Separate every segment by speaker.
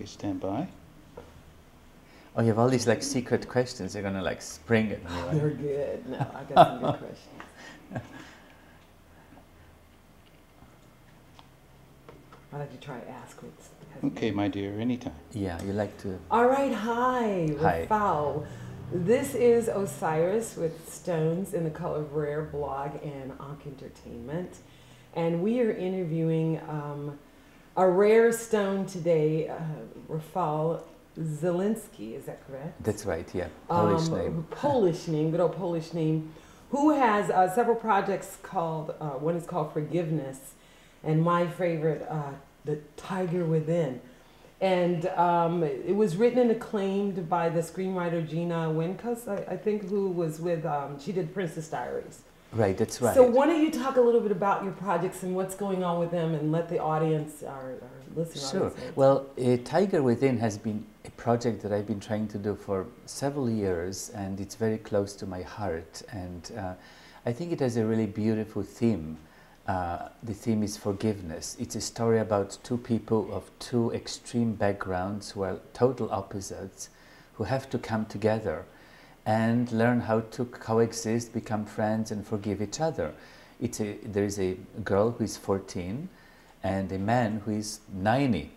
Speaker 1: Okay, stand by.
Speaker 2: Oh, you have all these like secret questions. You're gonna like spring at me. right?
Speaker 3: They're good. No, I got some good questions. Why don't you try ask what's
Speaker 1: Okay, my dear, anytime.
Speaker 2: Yeah, you like to.
Speaker 3: All right, hi,
Speaker 2: Hi.
Speaker 3: Rafal. This is Osiris with Stones in the Color of Rare blog and Ankh Entertainment. And we are interviewing um, a rare stone today, uh, Rafal Zielinski, is that correct?
Speaker 2: That's right. Yeah, Polish
Speaker 3: um,
Speaker 2: name.
Speaker 3: Polish name, good old Polish name, who has uh, several projects called, uh, one is called Forgiveness, and my favorite, uh, The Tiger Within. And um, it was written and acclaimed by the screenwriter Gina Wendkos, I, I think, who was with, um, she did Princess Diaries.
Speaker 2: Right. That's right.
Speaker 3: So why don't you talk a little bit about your projects and what's going on with them and let the audience, our, our listener
Speaker 2: Sure.
Speaker 3: audience.
Speaker 2: Well, uh, Tiger Within has been a project that I've been trying to do for several years, and it's very close to my heart. And uh, I think it has a really beautiful theme. Uh, the theme is forgiveness. It's a story about two people of two extreme backgrounds who are total opposites, who have to come together and learn how to coexist, become friends, and forgive each other. It's a, there is a girl who is 14 and a man who is 90.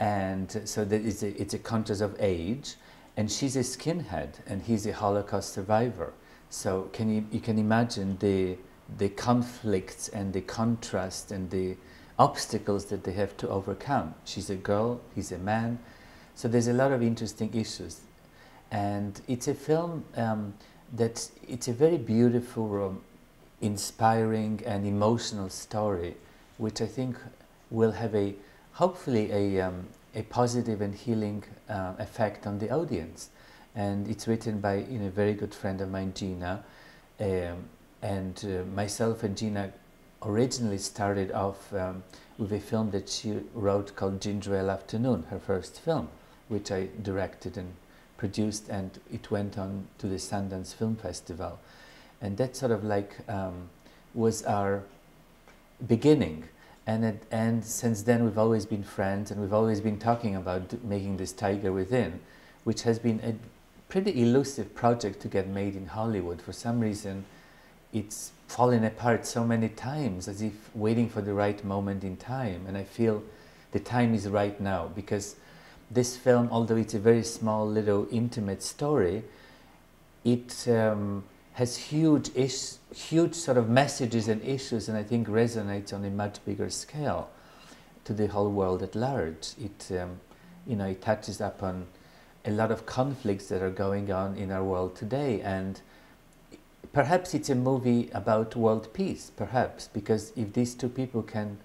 Speaker 2: And so is a, it's a contrast of age. And she's a skinhead and he's a Holocaust survivor. So can you, you can imagine the, the conflicts and the contrast and the obstacles that they have to overcome. She's a girl, he's a man. So there's a lot of interesting issues. And it's a film um, that it's a very beautiful, um, inspiring and emotional story, which I think will have a hopefully a, um, a positive and healing uh, effect on the audience. And it's written by you know, a very good friend of mine, Gina. Um, and uh, myself and Gina originally started off um, with a film that she wrote called Ginger Ale Afternoon, her first film, which I directed and produced, and it went on to the Sundance Film Festival. And that sort of like um, was our beginning. And, and since then, we've always been friends, and we've always been talking about making this Tiger Within, which has been a pretty elusive project to get made in Hollywood. For some reason, it's fallen apart so many times, as if waiting for the right moment in time. And I feel the time is right now because this film, although it's a very small, little, intimate story, it um, has huge, is- huge sort of messages and issues, and I think resonates on a much bigger scale to the whole world at large. It, um, you know, it touches upon a lot of conflicts that are going on in our world today, and perhaps it's a movie about world peace. Perhaps because if these two people can,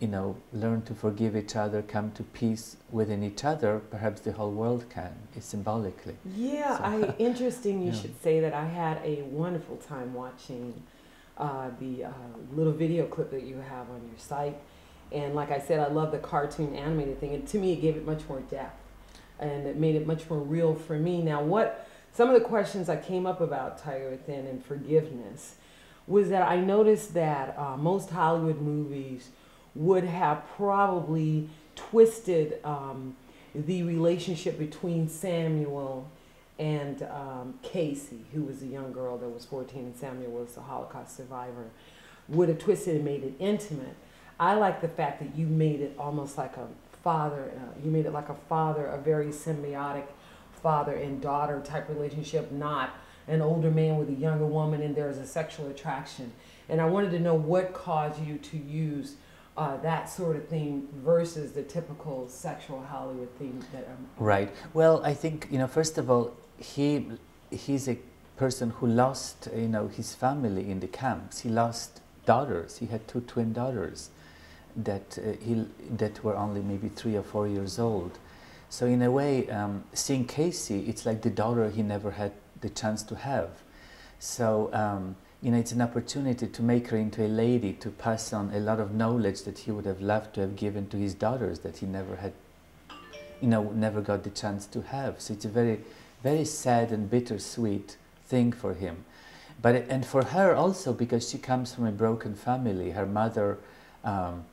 Speaker 2: you know, learn to forgive each other, come to peace within each other, perhaps the whole world can, symbolically.
Speaker 3: Yeah,
Speaker 2: So-
Speaker 3: I interesting. You
Speaker 2: Yeah.
Speaker 3: should say that I had a wonderful time watching uh, the uh, little video clip that you have on your site, and like I said, I love the cartoon animated thing, and to me, it gave it much more depth, and it made it much more real for me. Now, what some of the questions I came up about Tiger Within and forgiveness was that I noticed that uh, most Hollywood movies would have probably twisted. Um, the relationship between Samuel and um, Casey, who was a young girl that was 14 and Samuel was a Holocaust survivor, would have twisted and made it intimate. I like the fact that you made it almost like a father, uh, you made it like a father, a very symbiotic father and daughter type relationship, not an older man with a younger woman and there's a sexual attraction. And I wanted to know what caused you to use uh, that sort of theme versus the typical sexual Hollywood theme that um,
Speaker 2: Right. Well, I think you know. First of all, he he's a person who lost you know his family in the camps. He lost daughters. He had two twin daughters that uh, he that were only maybe three or four years old. So in a way, um, seeing Casey, it's like the daughter he never had the chance to have. So um, you know, it's an opportunity to make her into a lady, to pass on a lot of knowledge that he would have loved to have given to his daughters that he never had you know, never got the chance to have. So it's a very, very sad and bittersweet thing for him. But and for her also because she comes from a broken family. Her mother um,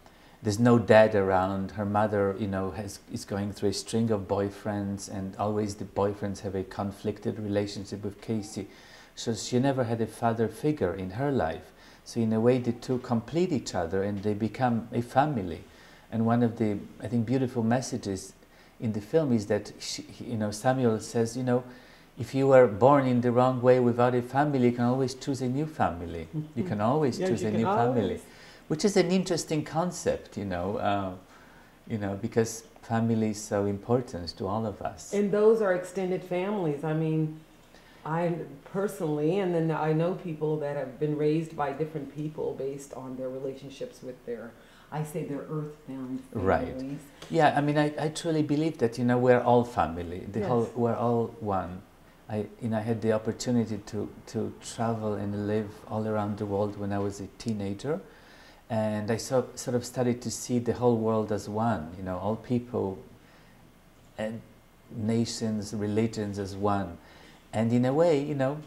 Speaker 2: there's no dad around. Her mother, you know, has, is going through a string of boyfriends, and always the boyfriends have a conflicted relationship with Casey. So she never had a father figure in her life. So in a way, the two complete each other, and they become a family. And one of the, I think, beautiful messages in the film is that, she, you know, Samuel says, you know, if you were born in the wrong way without a family, you can always choose a new family. You can always
Speaker 3: Yes,
Speaker 2: choose a new
Speaker 3: always.
Speaker 2: family which is an interesting concept, you know, uh, you know, because family is so important to all of us.
Speaker 3: And those are extended families. I mean, I personally, and then I know people that have been raised by different people based on their relationships with their, I say their earthbound
Speaker 2: Right. yeah, I mean, I, I truly believe that, you know, we're all family. The
Speaker 3: Yes.
Speaker 2: whole, we're all one. I, you know, I had the opportunity to, to travel and live all around the world when I was a teenager. And I so, sort of started to see the whole world as one, you know, all people and nations, religions as one. And in a way, you know,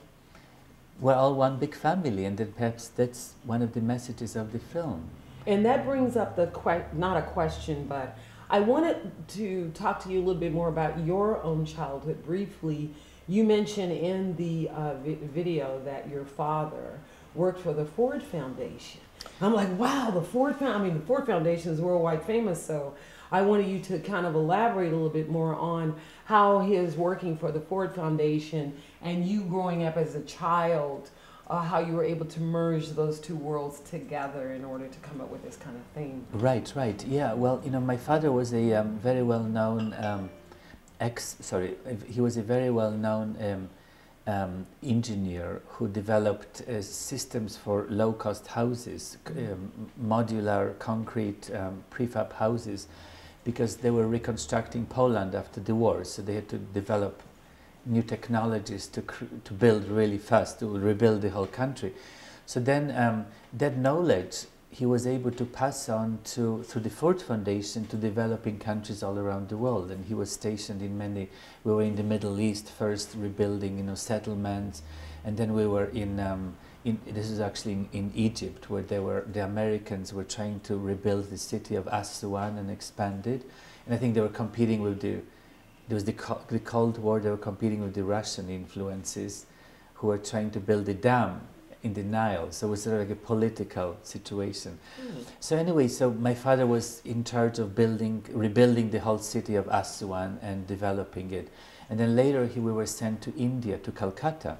Speaker 2: we're all one big family, and then perhaps that's one of the messages of the film.
Speaker 3: And that brings up the que- not a question, but I wanted to talk to you a little bit more about your own childhood briefly. You mentioned in the uh, vi- video that your father worked for the Ford Foundation. I'm like, wow, the Ford Foundation. I mean, the Ford Foundation is worldwide famous, so I wanted you to kind of elaborate a little bit more on how his working for the Ford Foundation and you growing up as a child uh, how you were able to merge those two worlds together in order to come up with this kind of thing.
Speaker 2: Right, right. Yeah. Well, you know, my father was a um, very well-known um, ex. Sorry, he was a very well-known um, um, engineer who developed uh, systems for low-cost houses, um, modular concrete um, prefab houses, because they were reconstructing Poland after the war. So they had to develop new technologies to to build really fast to rebuild the whole country. So then um, that knowledge he was able to pass on to through the Ford Foundation to developing countries all around the world. And he was stationed in many. We were in the Middle East first, rebuilding you know settlements, and then we were in. Um, in, this is actually in, in Egypt, where they were the Americans were trying to rebuild the city of Aswan and expand it, and I think they were competing with the there was the, the Cold War. They were competing with the Russian influences, who were trying to build a dam in the Nile. So it was sort of like a political situation. Hmm. So anyway, so my father was in charge of building, rebuilding the whole city of Aswan and developing it. And then later he, we were sent to India, to Calcutta,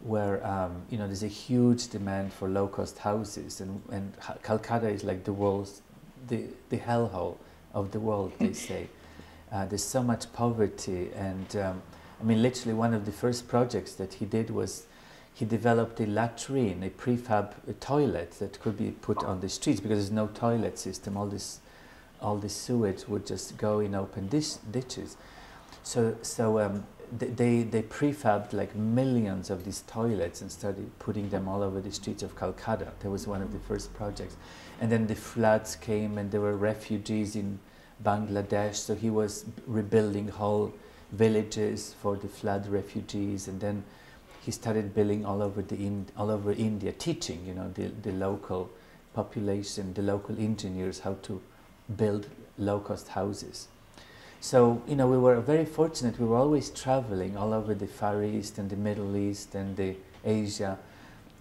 Speaker 2: where um, you know there's a huge demand for low-cost houses, and, and Calcutta is like the world's, the, the hellhole of the world, they say. Uh, there's so much poverty, and um, I mean, literally one of the first projects that he did was he developed a latrine, a prefab a toilet that could be put on the streets because there's no toilet system. All this, all this sewage would just go in open dish, ditches. So, so um, they they prefabbed like millions of these toilets and started putting them all over the streets of Calcutta. That was one of the first projects, and then the floods came and there were refugees in Bangladesh. So he was rebuilding whole villages for the flood refugees, and then he started building all over the in, all over India, teaching you know the, the local population, the local engineers how to build low cost houses. So you know we were very fortunate. We were always traveling all over the Far East and the Middle East and the Asia,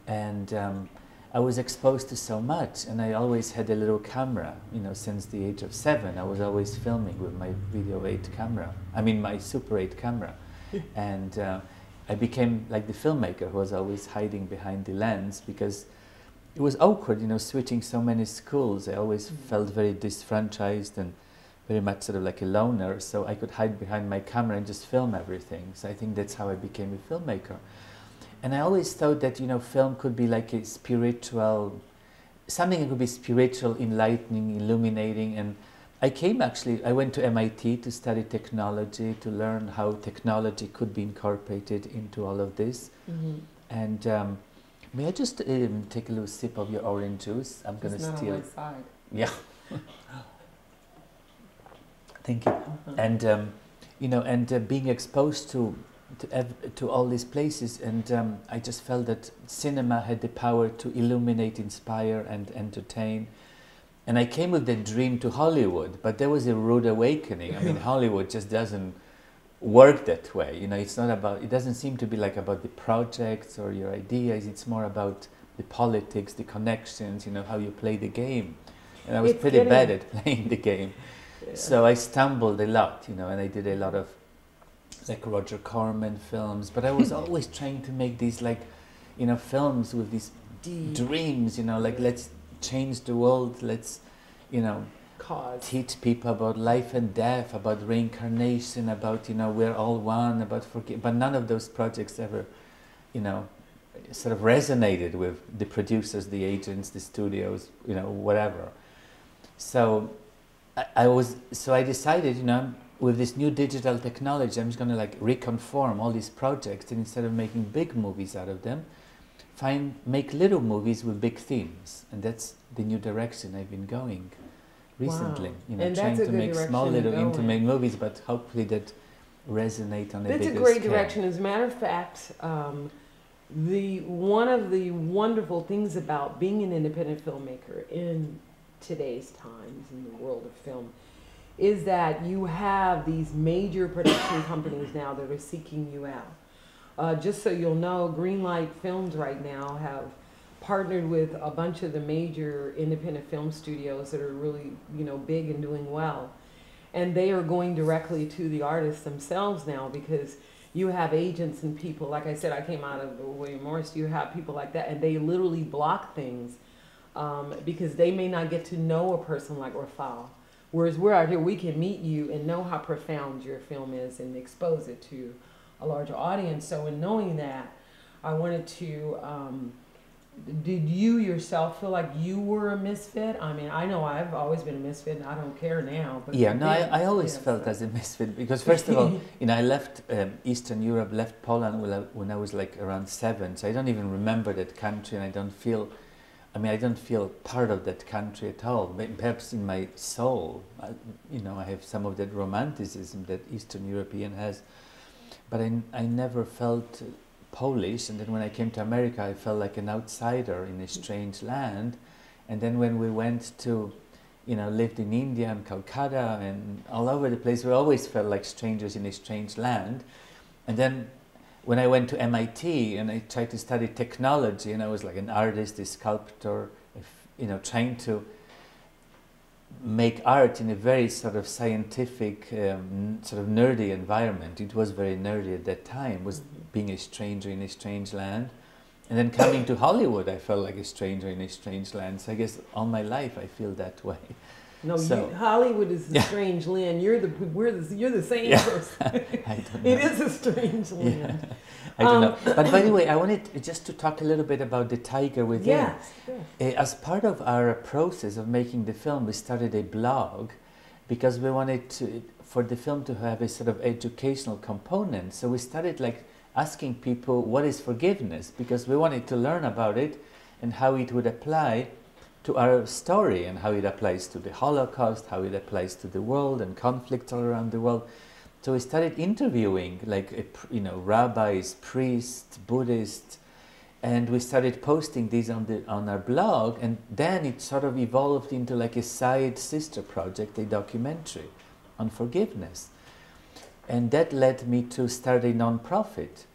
Speaker 2: and um, I was exposed to so much. And I always had a little camera. You know, since the age of seven, I was always filming with my Video 8 camera. I mean, my Super 8 camera, and. Uh, I became like the filmmaker who was always hiding behind the lens because it was awkward, you know, switching so many schools. I always felt very disfranchised and very much sort of like a loner, so I could hide behind my camera and just film everything. So I think that's how I became a filmmaker. And I always thought that, you know, film could be like a spiritual, something that could be spiritual, enlightening, illuminating, and I came actually, I went to MIT to study technology, to learn how technology could be incorporated into all of this.
Speaker 3: Mm-hmm.
Speaker 2: And um, may I just um, take a little sip of your orange juice? I'm going to steal
Speaker 3: on
Speaker 2: it.
Speaker 3: my side.
Speaker 2: Yeah. Thank you.
Speaker 3: Uh-huh.
Speaker 2: And, um, you know, and uh, being exposed to, to, ev- to all these places, and um, I just felt that cinema had the power to illuminate, inspire, and entertain. And I came with the dream to Hollywood, but there was a rude awakening. I mean, Hollywood just doesn't work that way. You know, it's not about. It doesn't seem to be like about the projects or your ideas. It's more about the politics, the connections. You know, how you play the game. And I was
Speaker 3: It's
Speaker 2: pretty
Speaker 3: getting-
Speaker 2: bad at playing the game. So I stumbled a lot, you know, and I did a lot of like Roger Corman films, but I was hmm. always trying to make these like, you know, films with these
Speaker 3: Deep
Speaker 2: dreams, you know, like let's change the world, let's, you know,
Speaker 3: cause.
Speaker 2: teach people about life and death, about reincarnation, about, you know, we're all one, about forgive. But none of those projects ever, you know, sort of resonated with the producers, the agents, the studios, you know, whatever. So I, I was, so I decided, you know, with this new digital technology, I'm just going to like reconform all these projects and instead of making big movies out of them, find make little movies with big themes, and that's the new direction I've been going recently.
Speaker 3: Wow.
Speaker 2: You know,
Speaker 3: And
Speaker 2: trying to make small little
Speaker 3: go in.
Speaker 2: intimate movies, but hopefully that resonate on a
Speaker 3: That's a great
Speaker 2: scale.
Speaker 3: direction. As a matter of fact, um, the one of the wonderful things about being an independent filmmaker in today's times in the world of film is that you have these major production companies now that are seeking you out. Uh, just so you'll know, Greenlight Films right now have partnered with a bunch of the major independent film studios that are really, you know, big and doing well. And they are going directly to the artists themselves now because you have agents and people, like I said, I came out of William Morris, you have people like that, and they literally block things um, because they may not get to know a person like Rafal. Whereas we're out here, we can meet you and know how profound your film is and expose it to a larger audience. So, in knowing that, I wanted to. Um, did you yourself feel like you were a misfit? I mean, I know I've always been a misfit, and I don't care now. But
Speaker 2: Yeah, no, I, I always
Speaker 3: yeah,
Speaker 2: felt
Speaker 3: so-
Speaker 2: as a misfit because first of all, you know, I left um, Eastern Europe, left Poland when I, when I was like around seven, so I don't even remember that country, and I don't feel, I mean, I don't feel part of that country at all. Perhaps in my soul, I, you know, I have some of that romanticism that Eastern European has, but I, I never felt Polish. And then when I came to America, I felt like an outsider in a strange land. And then when we went to you know, lived in India and Calcutta and all over the place. We always felt like strangers in a strange land. And then when I went to MIT and I tried to study technology, and I was like an artist, a sculptor, if, you know, trying to make art in a very sort of scientific, um, sort of nerdy environment. It was very nerdy at that time, was being a stranger in a strange land. And then coming to Hollywood, I felt like a stranger in a strange land. So I guess all my life I feel that way.
Speaker 3: No,
Speaker 2: So-
Speaker 3: you, Hollywood is a
Speaker 2: Yeah.
Speaker 3: strange land. You're the we're the you're the same
Speaker 2: Yeah.
Speaker 3: person.
Speaker 2: I don't know.
Speaker 3: it is a strange land.
Speaker 2: I don't
Speaker 3: Um,
Speaker 2: know. But by the way, I wanted just to talk a little bit about the tiger within.
Speaker 3: Yes. yes.
Speaker 2: Uh, as part of our process of making the film, we started a blog because we wanted to, for the film to have a sort of educational component. So we started like asking people what is forgiveness because we wanted to learn about it and how it would apply to our story and how it applies to the Holocaust, how it applies to the world and conflicts all around the world. So we started interviewing like a, you know rabbis, priests, Buddhists, and we started posting these on the on our blog and then it sort of evolved into like a side sister project a documentary on forgiveness and that led me to start a non-profit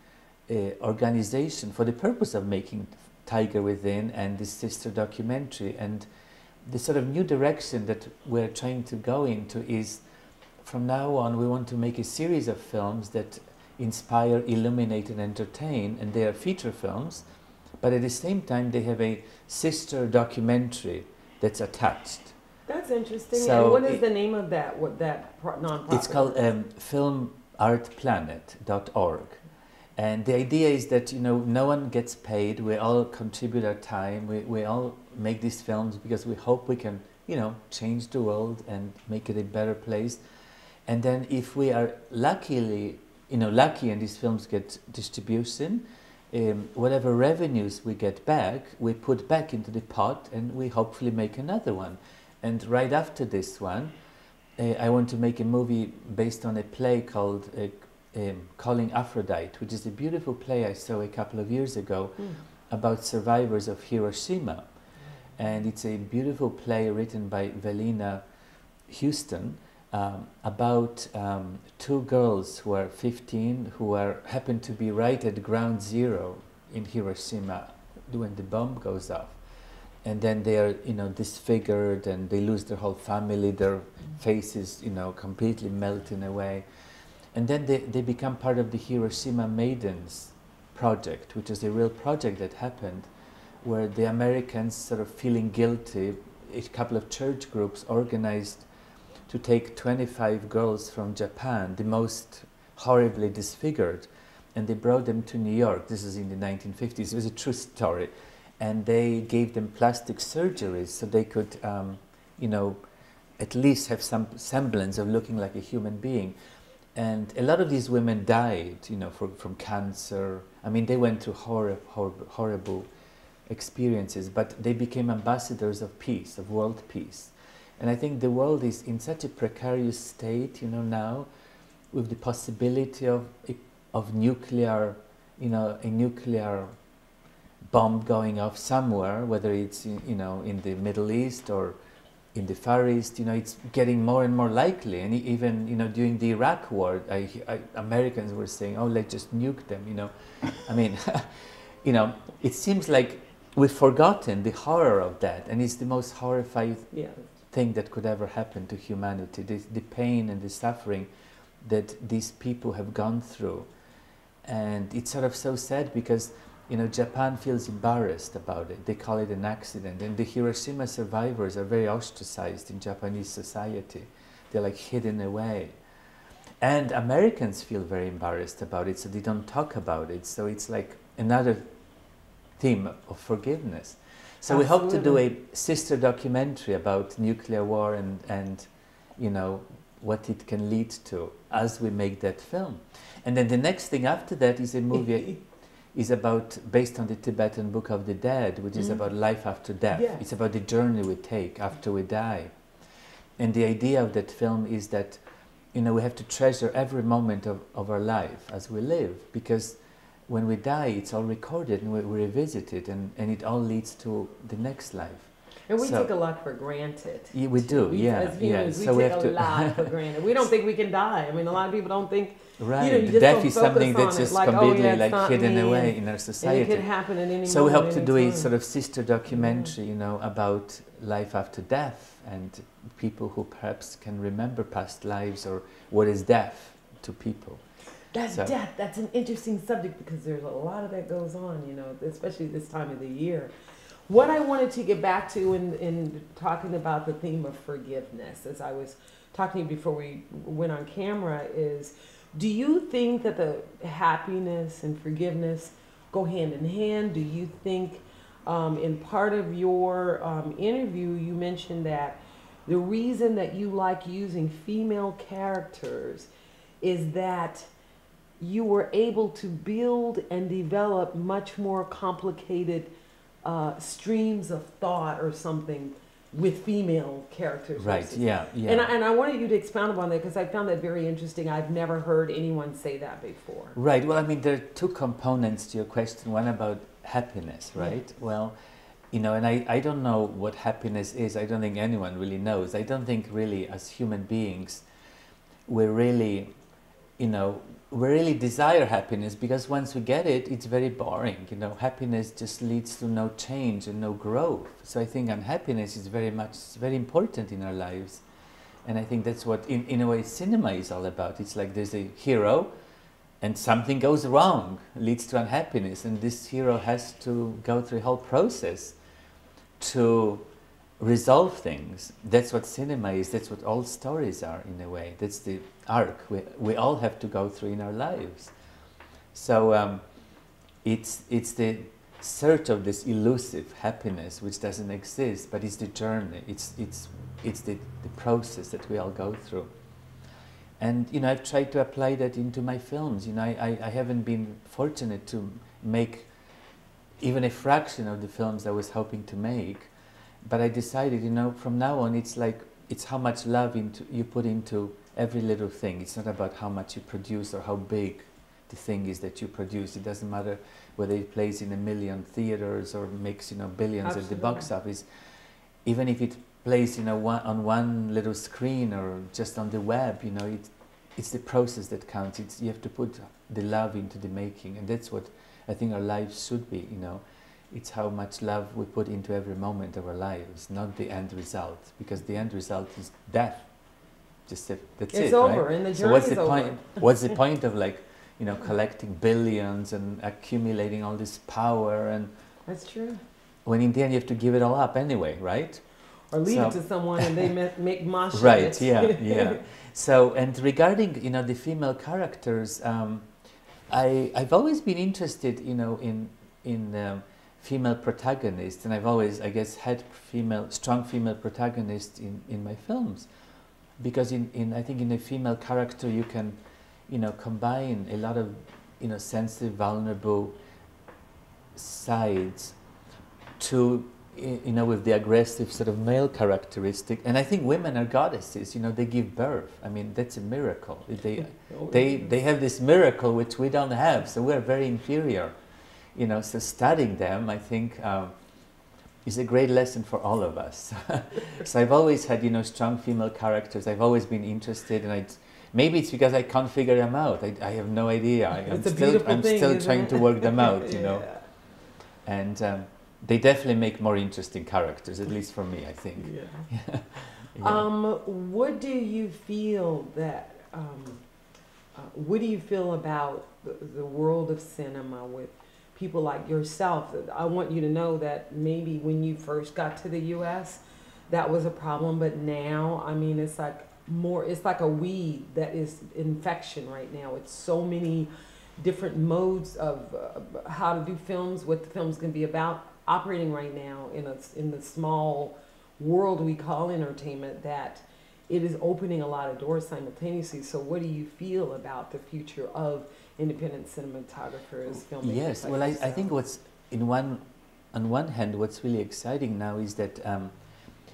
Speaker 2: uh, organization for the purpose of making tiger within and this sister documentary and the sort of new direction that we're trying to go into is from now on we want to make a series of films that inspire illuminate and entertain and they are feature films but at the same time they have a sister documentary that's attached.
Speaker 3: That's interesting.
Speaker 2: So
Speaker 3: and what is
Speaker 2: it-
Speaker 3: the name of that? What that pro- nonprofit?
Speaker 2: It's called um, filmartplanet.org. And the idea is that you know no one gets paid. We all contribute our time. We, we all make these films because we hope we can you know change the world and make it a better place. And then if we are luckily you know lucky and these films get distribution, um, whatever revenues we get back, we put back into the pot and we hopefully make another one. And right after this one, uh, I want to make a movie based on a play called uh, um, Calling Aphrodite, which is a beautiful play I saw a couple of years ago
Speaker 3: Hmm.
Speaker 2: about survivors of Hiroshima. and it's a beautiful play written by Velina Houston um, about um, two girls who are 15 who are happen to be right at ground zero in Hiroshima when the bomb goes off and then they are you know disfigured and they lose their whole family their faces you know completely melting away and then they, they become part of the Hiroshima Maidens project which is a real project that happened where the Americans sort of feeling guilty a couple of church groups organized to take 25 girls from Japan the most horribly disfigured and they brought them to New York. This is in the 1950s it was a true story. And they gave them plastic surgeries so they could, um, you know, at least have some semblance of looking like a human being. And a lot of these women died, you know, from, from cancer. I mean, they went through horrible, horrible experiences, but they became ambassadors of peace, of world peace. And I think the world is in such a precarious state, you know, now, with the possibility of, of nuclear, you know, a nuclear bomb going off somewhere, whether it's you know in the Middle East or in the Far East, you know, it's getting more and more likely. And even you know during the Iraq War, I, I, Americans were saying, "Oh, let's just nuke them." You know, I mean, you know, it seems like we've forgotten the horror of that, and it's the most horrifying yeah. thing that could ever happen to humanity. The, the pain and the suffering that these people have gone through, and it's sort of so sad because you know, Japan feels embarrassed about it. They call it an accident. And the Hiroshima survivors are very ostracized in Japanese society. They're like hidden away. And Americans feel very embarrassed about it, so they don't talk about it. So it's like another theme of forgiveness. So Absolutely. we hope to do a sister documentary about nuclear war and, and you know, what it can lead to as we make that film. And then the next thing after that is a movie is about based on the Tibetan Book of the Dead, which mm. is about life after death. It's about the journey we take after we die. And the idea of that film is that you know we have to treasure every moment of, of our life as we live because when we die it's all recorded and we, we revisit it and, and it all leads to the next life.
Speaker 3: And we so, take a lot for granted.
Speaker 2: Yeah, we do, we, yeah.
Speaker 3: As humans, yeah. So we, take a to lot for granted. We don't think we can die. I mean, a lot of people don't think
Speaker 2: Right.
Speaker 3: You know,
Speaker 2: Death is something that's just like, oh, completely oh, yeah, like hidden away in our society.
Speaker 3: it could happen at any
Speaker 2: So
Speaker 3: we
Speaker 2: hope to do a sort of sister documentary, you know, about life after death and people who perhaps can remember past lives or what is death to people.
Speaker 3: That's so. death. That's an interesting subject because there's a lot of that goes on, you know, especially this time of the year. What I wanted to get back to in, in talking about the theme of forgiveness, as I was talking before we went on camera, is do you think that the happiness and forgiveness go hand in hand? Do you think um, in part of your um, interview you mentioned that the reason that you like using female characters is that you were able to build and develop much more complicated uh, streams of thought or something with female characters.
Speaker 2: Right. Yeah. Yeah.
Speaker 3: And I, and I wanted you to expound upon that because I found that very interesting. I've never heard anyone say that before.
Speaker 2: Right. Well, I mean, there are two components to your question. One about happiness, right? Yeah. Well, you know, and I, I don't know what happiness is. I don't think anyone really knows. I don't think really as human beings we're really, you know, we really desire happiness because once we get it, it's very boring. You know, happiness just leads to no change and no growth. So I think unhappiness is very much very important in our lives, and I think that's what, in in a way, cinema is all about. It's like there's a hero, and something goes wrong, leads to unhappiness, and this hero has to go through a whole process to resolve things. That's what cinema is. That's what all stories are in a way. That's the arc we, we all have to go through in our lives. So um, it's, it's the search of this elusive happiness which doesn't exist, but it's the journey. It's, it's, it's the, the process that we all go through. And you know, I've tried to apply that into my films. You know, I, I, I haven't been fortunate to make even a fraction of the films I was hoping to make but I decided, you know, from now on, it's like it's how much love into you put into every little thing. It's not about how much you produce or how big the thing is that you produce. It doesn't matter whether it plays in a million theaters or makes you know billions Absolutely. at the box office. even if it plays, you know, one, on one little screen or just on the web, you know, it, it's the process that counts. It's, you have to put the love into the making, and that's what I think our lives should be, you know. It's how much love we put into every moment of our lives, not the end result, because the end result is death. Just that, that's
Speaker 3: it's
Speaker 2: it,
Speaker 3: over,
Speaker 2: right?
Speaker 3: and the
Speaker 2: So what's the
Speaker 3: over.
Speaker 2: point? What's the point of like, you know, collecting billions and accumulating all this power, and
Speaker 3: That's true.
Speaker 2: when in the end you have to give it all up anyway, right?
Speaker 3: Or leave
Speaker 2: So-
Speaker 3: it to someone and they make mosh
Speaker 2: Right. Yeah. Yeah. So, and regarding you know the female characters, um, I I've always been interested, you know, in in um, female protagonists, and I've always, I guess, had female strong female protagonists in in my films, because in in I think in a female character you can, you know, combine a lot of you know sensitive, vulnerable sides to you know with the aggressive sort of male characteristic. And i think women are goddesses you know they give birth. I mean that's a miracle. They they they have this miracle which we don't have so we're very inferior you know so studying them i think um, is a great lesson for all of us so i've always had you know strong female characters i've always been interested and i maybe it's because i can't figure them out i, I have no idea I, i'm
Speaker 3: a
Speaker 2: still i'm
Speaker 3: thing,
Speaker 2: still trying
Speaker 3: it?
Speaker 2: to work them out you know
Speaker 3: Yeah.
Speaker 2: and um, they definitely make more interesting characters, at least for me, I think.
Speaker 3: Yeah.
Speaker 2: Yeah.
Speaker 3: Um, what do you feel that? Um, uh, what do you feel about the, the world of cinema with people like yourself? I want you to know that maybe when you first got to the U.S., that was a problem, but now, I mean, it's like more. It's like a weed that is infection right now. It's so many different modes of uh, how to do films, what the film's going to be about, operating right now in a in the small world we call entertainment that it is opening a lot of doors simultaneously. So, what do you feel about the future of independent cinematographers, filmmakers?
Speaker 2: yes,
Speaker 3: like
Speaker 2: well, I, I think what's in one, on one hand, what's really exciting now is that, um,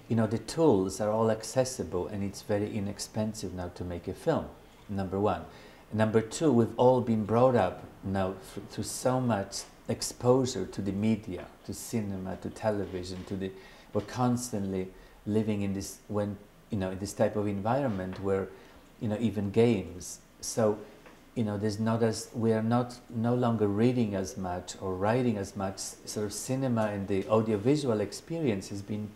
Speaker 2: you know, the tools are all accessible and it's very inexpensive now to make a film. Number one. Number two, we've all been brought up now th- through so much exposure to the media, to cinema, to television, to the. We're constantly living in this when you know in this type of environment where, you know, even games. So, you know, there's not as we are not no longer reading as much or writing as much. Sort of cinema and the audiovisual experience has been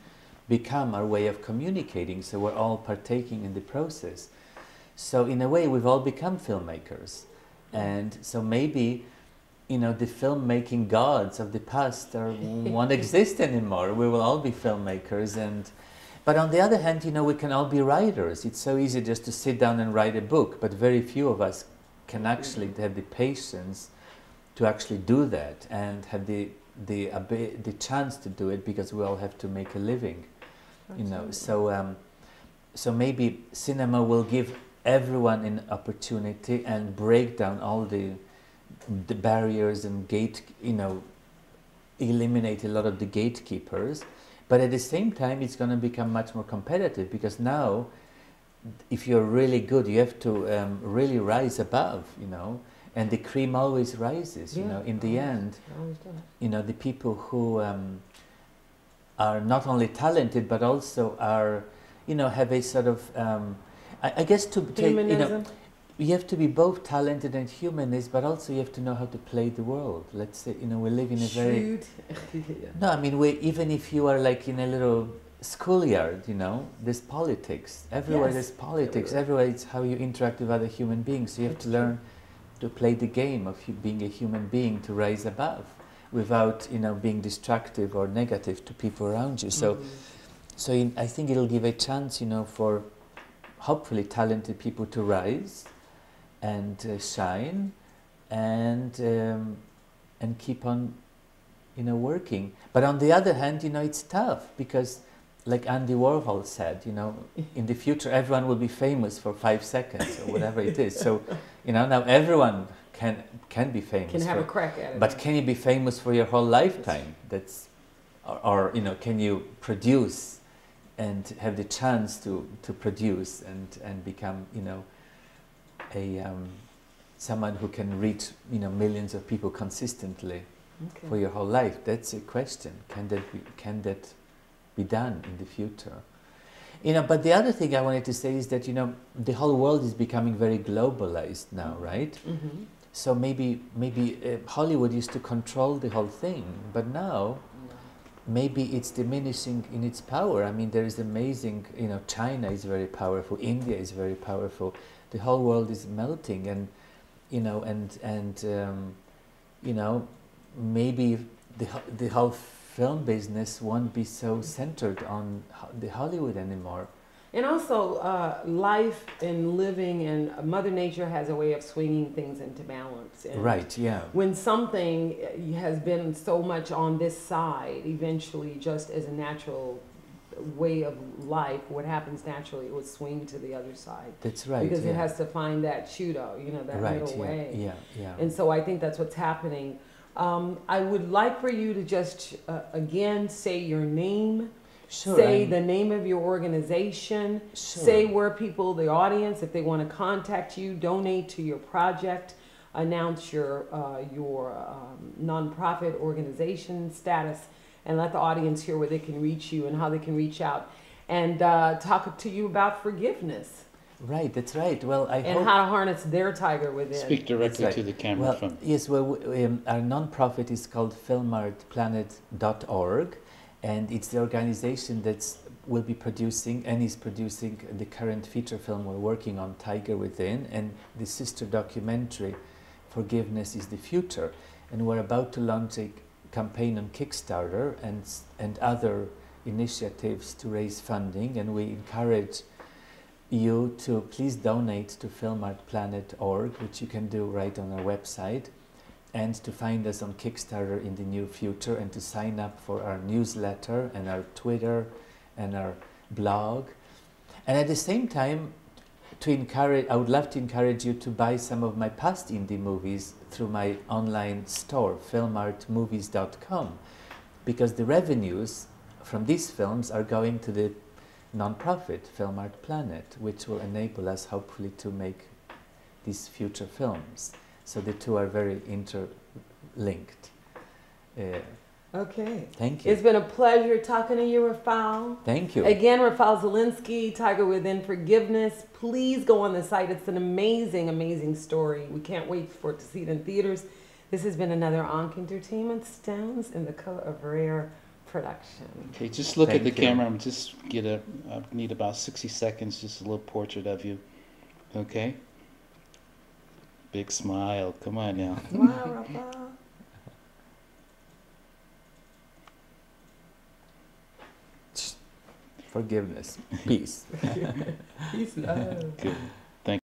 Speaker 2: become our way of communicating. So we're all partaking in the process. So in a way, we've all become filmmakers, and so maybe, you know, the filmmaking gods of the past are, won't exist anymore. We will all be filmmakers, and but on the other hand, you know, we can all be writers. It's so easy just to sit down and write a book, but very few of us can actually have the patience to actually do that and have the the the chance to do it because we all have to make a living you know. So um, so maybe cinema will give everyone an opportunity and break down all the the barriers and gate you know eliminate a lot of the gatekeepers. But at the same time it's going to become much more competitive because now if you're really good you have to um, really rise above you know? And the cream always rises you
Speaker 3: Yeah,
Speaker 2: know in the
Speaker 3: always.
Speaker 2: end.
Speaker 3: always
Speaker 2: you know the people who um, are not only talented but also are you know have a sort of um, I, I guess to take you know you have to be both talented and humanist but also you have to know how to play the world. Let's say you know we live in a very
Speaker 3: Yeah.
Speaker 2: no I mean we even if you are like in a little schoolyard you know there's politics everywhere
Speaker 3: Yes,
Speaker 2: there's politics
Speaker 3: everywhere.
Speaker 2: everywhere it's how you interact with other human beings so you have to
Speaker 3: true.
Speaker 2: learn to play the game of being a human being to rise above without you know being destructive or negative to people around you so
Speaker 3: Mhm.
Speaker 2: so in, I think it'll give a chance you know for hopefully talented people to rise and uh, shine and um, and keep on you know working but on the other hand you know it's tough because like Andy Warhol said you know in the future everyone will be famous for five seconds or whatever it is so you know now everyone can can be famous
Speaker 3: can have
Speaker 2: for,
Speaker 3: a crack at it.
Speaker 2: but can you be famous for your whole lifetime? That's, or, or you know, can you produce and have the chance to, to produce and, and become you know a um, someone who can reach you know millions of people consistently
Speaker 3: Okay.
Speaker 2: for your whole life? That's a question. Can that be, can that be done in the future. You know, but the other thing I wanted to say is that you know the whole world is becoming very globalized now, right?
Speaker 3: Mm-hmm.
Speaker 2: So maybe maybe uh, Hollywood used to control the whole thing, but now maybe it's diminishing in its power. I mean, there is amazing. You know, China is very powerful. India is very powerful. The whole world is melting, and you know, and and um, you know, maybe the the whole film business won't be so centered on the Hollywood anymore.
Speaker 3: And also, uh, life and living and Mother Nature has a way of swinging things into balance. And
Speaker 2: Right? Yeah.
Speaker 3: When something uh, has been so much on this side, eventually, just as a natural way of life, what happens naturally, it would swing to the other side.
Speaker 2: That's right.
Speaker 3: because
Speaker 2: yeah.
Speaker 3: it has to find that chudo, you know, that
Speaker 2: right.
Speaker 3: middle
Speaker 2: yeah.
Speaker 3: way.
Speaker 2: Yeah. Yeah.
Speaker 3: And so I think that's what's happening. Um, I would like for you to just uh, again say your name,
Speaker 2: sure.
Speaker 3: say the name of your organization,
Speaker 2: sure.
Speaker 3: say where people, the audience, if they want to contact you, donate to your project, announce your uh, your um, nonprofit organization status, and let the audience hear where they can reach you and how they can reach out, and uh, talk to you about forgiveness
Speaker 2: Right, that's right. Well, I
Speaker 3: and
Speaker 2: hope.
Speaker 3: how to harness their tiger within.
Speaker 1: Speak directly
Speaker 2: right.
Speaker 1: to the camera
Speaker 2: well,
Speaker 1: from.
Speaker 2: yes. Well, w- um, our non-profit is called filmartplanet.org, and it's the organization that will be producing and is producing the current feature film we're working on, Tiger Within, and the sister documentary, Forgiveness is the Future, and we're about to launch a campaign on Kickstarter and and other initiatives to raise funding, and we encourage you to please donate to filmartplanet.org, which you can do right on our website, and to find us on Kickstarter in the near future, and to sign up for our newsletter and our Twitter and our blog. And at the same time, to encourage, I would love to encourage you to buy some of my past indie movies through my online store, filmartmovies.com, because the revenues from these films are going to the non-profit Film Art Planet, which will enable us hopefully to make these future films. So the two are very interlinked. Uh,
Speaker 3: Okay.
Speaker 2: thank you.
Speaker 3: It's been a pleasure talking to you, Rafal.
Speaker 2: Thank you.
Speaker 3: Again, Rafal Zielinski, Tiger Within Forgiveness. Please go on the site. It's an amazing, amazing story. We can't wait for it to see it in theaters. This has been another Ankh Entertainment Stones in the Color of Rare production.
Speaker 1: Okay, just look at the
Speaker 2: you.
Speaker 1: camera. I'm just get a. I need about 60 seconds. Just a little portrait of you. Okay. Big smile. Come on now.
Speaker 3: Wow, Rafal.
Speaker 2: Forgiveness. Peace.
Speaker 3: Peace, love.
Speaker 1: Good.